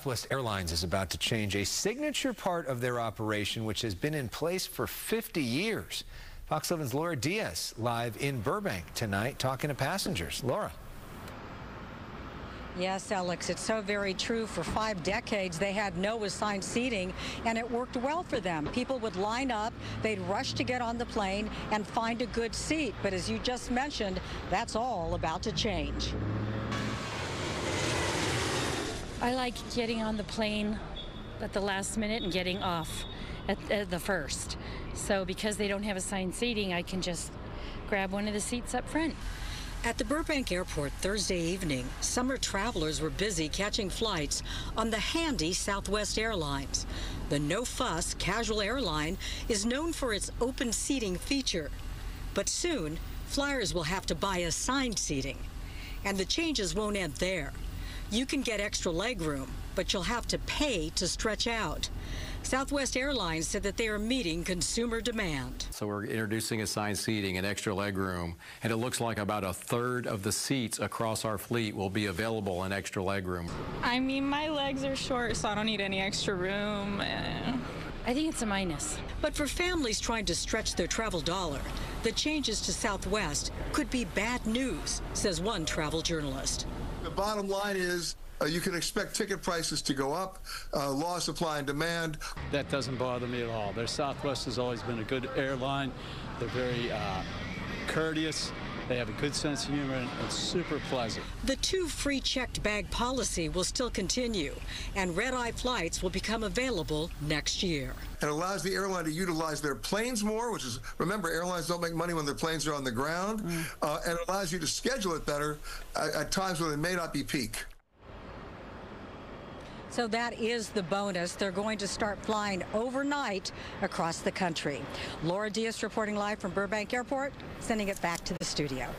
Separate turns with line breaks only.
Southwest Airlines is about to change a signature part of their operation, which has been in place for 50 years. Fox 11's Laura Diaz live in Burbank tonight talking to passengers. Laura.
Yes, Alex, it's so very true. For five decades, they had no assigned seating, and it worked well for them. People would line up, they'd rush to get on the plane and find a good seat. But as you just mentioned, that's all about to change.
I like getting on the plane at the last minute and getting off at, at, the first. So because they don't have assigned seating, I can just grab one of the seats up front.
At the Burbank Airport Thursday evening, summer travelers were busy catching flights on the handy Southwest Airlines. The no fuss casual airline is known for its open seating feature. But soon, flyers will have to buy assigned seating. And the changes won't end there. You can get extra legroom, but you'll have to pay to stretch out. Southwest Airlines said that they are meeting consumer demand.
So we're introducing assigned seating and extra legroom, and it looks like about a third of the seats across our fleet will be available in extra legroom.
I mean, my legs are short, so I don't need any extra room. Eh.
I think it's a minus.
But for families trying to stretch their travel dollar, the changes to Southwest could be bad news, says one travel journalist.
The bottom line is uh, you can expect ticket prices to go up, uh, law of supply and demand.
That doesn't bother me at all. Their Southwest has always been a good airline. They're very uh, courteous. They have a good sense of humor and it's super pleasant.
The two free checked bag policy will still continue, and red eye flights will become available next year.
It allows the airline to utilize their planes more, which is, remember, airlines don't make money when their planes are on the ground, mm. uh, and it allows you to schedule it better at, at times when it may not be peak.
So that is the bonus. They're going to start flying overnight across the country. Laura Diaz reporting live from Burbank Airport, sending it back to the studio.